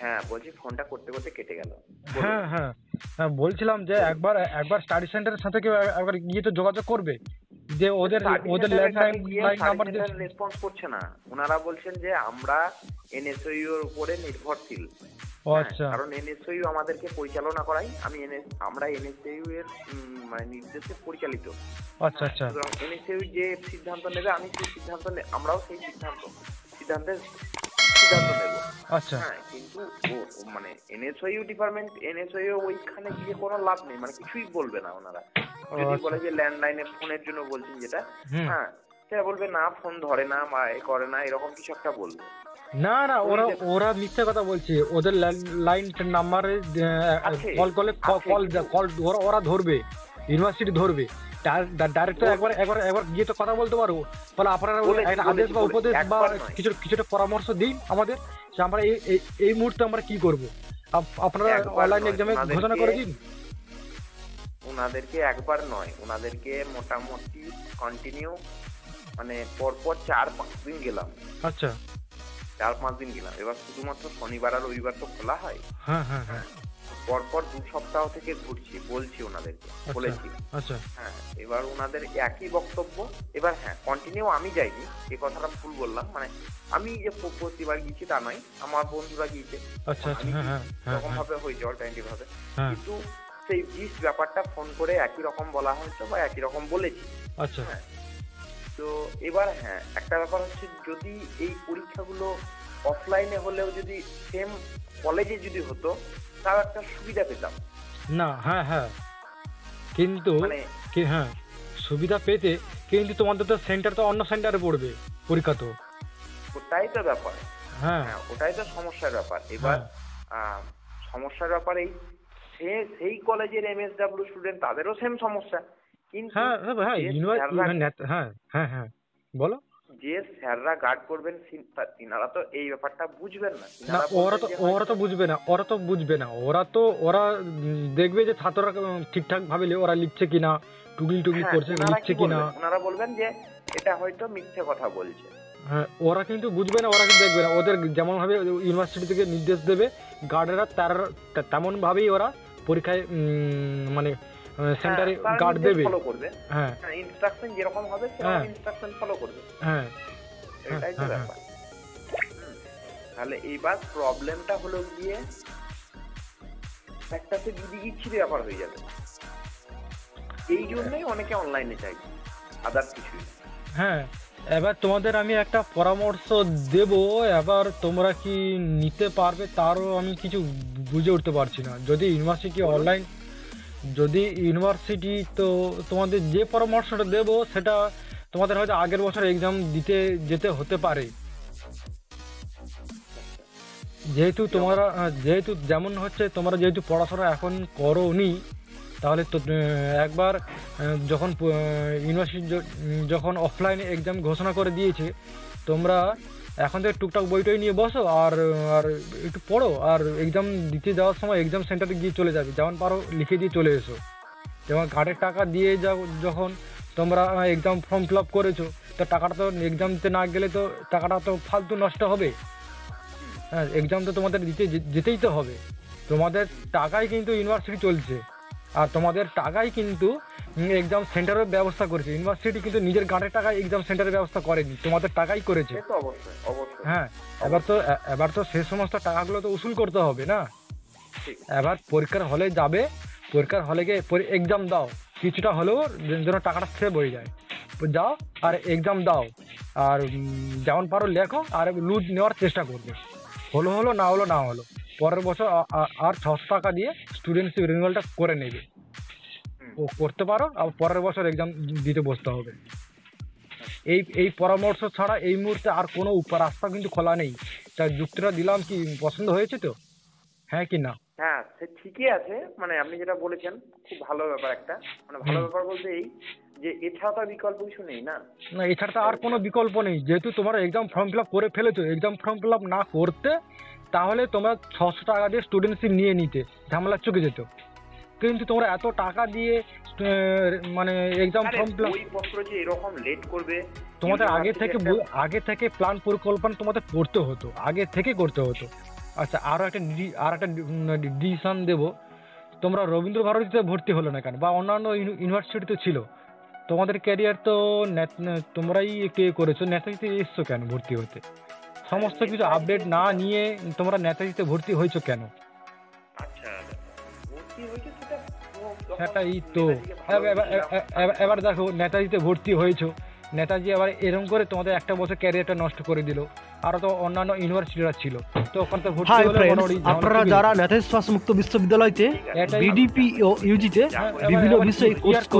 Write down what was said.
হ্যাঁ বলছি ফোনটা করতে করতে কেটে গেল। হ্যাঁ হ্যাঁ। হ্যাঁ বলছিলাম যে একবার একবার স্টাডি সেন্টারের সাথে কেউ একবার গিয়ে তো যোগাযোগ করবে যে ওদের ওদের ল্যান্ডলাইন লাইন নাম্বার দিয়ে রেসপন্স করছে না। ওনারা বলছেন যে আমরা এনএসইউ এর উপরে নির্ভরশীল। আচ্ছা। কারণ এনএসইউ আমাদেরকে পরিচালনা করাই আমি এনএস আমরা এনএসইউ এর মানে নির্দেশে পরিচালিত। আচ্ছা আচ্ছা। এনএসইউ যে সিদ্ধান্ত নেবে আমি সেই সিদ্ধান্ত আমরাও সেই সিদ্ধান্ত সিদ্ধান্তের সিদ্ধান্ত নেব। আচ্ছা। হ্যাঁ কিন্তু মানে এনএসইউ ডিপার্টমেন্ট এনএসইউ ওইখানে গিয়ে কোনো লাভ নেই মানে কিছুই বলবে না ওনারা। যদি আচ্ছা। বলে যে ল্যান্ডলাইনে ফোনের জন্য বলছেন যেটা হ্যাঁ সেটা বলবে না ফোন ধরে না বা এ করে না এরকম কিছু একটা বলবে। না না ওরা ওরা মিথ্যে কথা বলছে। ওদের লাইন নাম্বারে কল করলে কল কল ওরা ওরা ধরবে। ইউনিভার্সিটি ধরবে। ডাইরেক্ট একবার একবার একবার গিয়ে তো কথা বলতে পারব বলে আপনারা একটা আদেশ বা উপদেশ বা কিছু কিছুটা পরামর্শ দিন আমাদের যে আমরা এই এই- এই মুহূর্তে আমরা কি করব। আপনারা অনলাইন এক্সামে ঘোষণা করে দিন। ওনাদেরকে একবার নয় ওনাদেরকে মোটামুটি কন্টিনিউ মানে পরপর চার পাঁচ দিন গেলাম। আচ্ছা। চার পাঁচ দিন গেলাম। এবার শুধুমাত্র শনিবার আর রবিবার তো খোলা হয়। হ্যাঁ হ্যাঁ হ্যাঁ। পরপর দু সপ্তাহ থেকে ঘুরছি বলছি ওনাদেরকে বলেছি। আচ্ছা। হ্যাঁ এবার ওনাদের একই বক্তব্য। এবার হ্যাঁ কন্টিনিউ আমি যাইনি এ কথাটা ভুল বললাম। মানে আমি যে প্রতিবার গিয়েছি তা নয় আমার বন্ধুরা গিয়েছে। আচ্ছা আচ্ছা এরকম ভাবে হয়েছে অল্টারনেটিভ ভাবে কিন্তু সেই বিষ ব্যাপারটা ফোন করে একই রকম বলা হয়েছে বা একই রকম বলেছি। আচ্ছা। হ্যাঁ তো এবার হ্যাঁ একটা ব্যাপার হচ্ছে যদি এই পরীক্ষাগুলো অফলাইনে হলেও যদি সেম কলেজে যদি হতো তাও একটা সুবিধা পেতাম। না হ্যাঁ হ্যাঁ। কিন্তু মানে হ্যাঁ সুবিধা পেতে কিন্তু তোমাদের তো সেন্টার তো অন্য সেন্টারে পড়বে পরীক্ষা তো। ওটাই তো ব্যাপার। হ্যাঁ। হ্যাঁ ওটাই তো সমস্যার ব্যাপার। এবার হ্যাঁ। আহ, সমস্যার ব্যাপার এই সেই কলেজের এমএসডব্লিউ স্টুডেন্ট তাদেরও সেম সমস্যা। হ্যাঁ হ্যাঁ হ্যাঁ হ্যাঁ বলো। যে স্যাররা গার্ড করবেন তিনারা তো এই ব্যাপারটা বুঝবেন না। না ওরা তো ওরা তো বুঝবে না ওরা তো বুঝবে না। ওরা তো ওরা দেখবে যে ছাত্ররা ঠিকঠাক ভাবে ওরা লিখছে কিনা টুকলি হ্যাঁ, করছে লিখছে কিনা। ওনারা বলবেন যে এটা হয়তো মিথ্যে কথা বলছে। হ্যাঁ ওরা কিন্তু বুঝবে না ওরা কিন্তু দেখবে না। ওদের যেমন ভাবে ইউনিভার্সিটি থেকে নির্দেশ দেবে গার্ডেরা তার তেমন ভাবেই ওরা পরীক্ষায় মানে সেন্টারে গার্ড দেবে। ফলো করবে। হ্যাঁ। ইনস্ট্রাকশন যেরকম হবে হ্যাঁ। সেরকম ইনস্ট্রাকশন ফলো করবে। হ্যাঁ। এটাই তো হ্যাঁ, ব্যাপার। তাহলে এইবার প্রবলেমটা হলো গিয়ে একটা সে দিদি গিচ্ছির ব্যাপার হয়ে যাবে। এই জন্যই অনেকে অনলাইনে চাইছে। আদার্স কিছুই হ্যাঁ এবার তোমাদের আমি একটা পরামর্শ দেব এবার তোমরা কি নিতে পারবে তারও আমি কিছু বুঝে উঠতে পারছি না। যদি ইউনিভার্সিটি অনলাইন যদি ইউনিভার্সিটি তো তোমাদের যে পরামর্শটা দেব, সেটা তোমাদের হয়তো আগের বছর এক্সাম দিতে যেতে হতে পারে। যেহেতু তোমরা, যেহেতু যেমন হচ্ছে, তোমরা যেহেতু পড়াশোনা এখন করোনি তাহলে তো একবার যখন ইউনিভার্সিটি যখন অফলাইনে এক্সাম ঘোষণা করে দিয়েছে, তোমরা এখন থেকে টুকটাক বইটই নিয়ে বসো আর আর একটু পড়ো আর এক্সাম দিতে যাওয়ার সময় এক্সাম সেন্টারে গিয়ে চলে যাবে, যেমন পারো লিখে দিয়ে চলে এসো। যেমন গার্ডের টাকা দিয়ে যাও যখন তোমরা এক্সাম ফর্ম ফিল আপ করেছ, তো টাকাটা তো এক্সাম দিতে না গেলে তো টাকাটা তো ফালতু নষ্ট হবে। হ্যাঁ এক্সাম তো তোমাদের দিতে যেতেই তো হবে। তোমাদের টাকাই কিন্তু ইউনিভার্সিটি চলছে। আর তোমাদের টাকাই কিন্তু এক্সাম সেন্টারের ব্যবস্থা করেছে। ইউনিভার্সিটি কিন্তু নিজের গাঁটের টাকায় এক্সাম সেন্টারের ব্যবস্থা করেনি তোমাদের টাকাই করেছে। হ্যাঁ এবার তো এবার তো সে সমস্ত টাকাগুলো তো উসুল করতে হবে না? এবার পরীক্ষার হলে যাবে পরীক্ষার হলে গিয়ে এক্সাম দাও। কিছুটা হলেও যেন টাকাটা সেভ হয়ে যায়। যাও আর এক্সাম দাও। আর যেমন পারো লেখো আর লুজ নেওয়ার চেষ্টা করবে। হলো হলো না হলো না হলো। পরের বছর আর ছশো টাকা দিয়ে স্টুডেন্টশিপ রিনিউয়ালটা করে নেবে। ও করতে পারো আর পরের বছর এক্সাম দিতে বসতে হবে। এই এই পরামর্শ ছাড়া এই মুহূর্তে আর কোনো রাস্তা কিন্তু খোলা নেই। তা যুক্তিটা দিলাম কি পছন্দ হয়েছে তো? হ্যাঁ কি না? হ্যাঁ সে ঠিকই আছে। মানে আপনি যেটা বলেছেন খুব ভালো ব্যাপার একটা। মানে ভালো ব্যাপার বলতে এই যে এছাড়া তো বিকল্প কিছু নেই না? না এছাড়া তো আর কোনো বিকল্প নেই। যেহেতু তোমরা এক্সাম ফর্ম ফিল আপ করে ফেলেছো এক্সাম ফর্ম ফিল আপ না করতে তাহলে তোমরা ছশো টাকা দিয়ে স্টুডেন্টশিপ নিয়ে নিতে ঝামেলা চুকে যেত। কিন্তু তোমরা এত টাকা দিয়ে মানে এক্সাম ফর্ম বইপত্র যে এরকম লেট করবে তোমাদের আগে থেকে আগে থেকে প্ল্যান পরিকল্পনা তোমাদের করতে হতো আগে থেকে করতে হতো। আচ্ছা আরও একটা আর একটা ডিসিশন দেবো। তোমরা রবীন্দ্র ভারতীতে ভর্তি হলো না কেন? বা অন্যান্য ইউনিভার্সিটিতে ছিল। তোমাদের ক্যারিয়ার তো তোমরাই একটু এ করেছ নেতাজিতে এসছো কেন ভর্তি হতে? সমস্ত কিছু আপডেট না নিয়ে তোমরা নেতাজিতে ভর্তি হয়েছো কেন? আচ্ছা ভর্তি হয়েছে সেটা সেটাই তো। এবার- দেখো নেতাজিতে ভর্তি হয়েছো। নেতাজি আবার এরকম করে তোমাদের একটা বছর ক্যারিয়ারটা নষ্ট করে দিল। আরও তো অন্যান্য ইউনিভার্সিটিরা ছিল। তো ওখানে তো ভর্তি হলে আপনারা যারা। নেতাজি সুভাষ মুক্ত বিশ্ববিদ্যালয়তে বিডিপি ও ইউজিতে হ্যাঁ, বিভিন্ন বিষয়ে কোর্স করে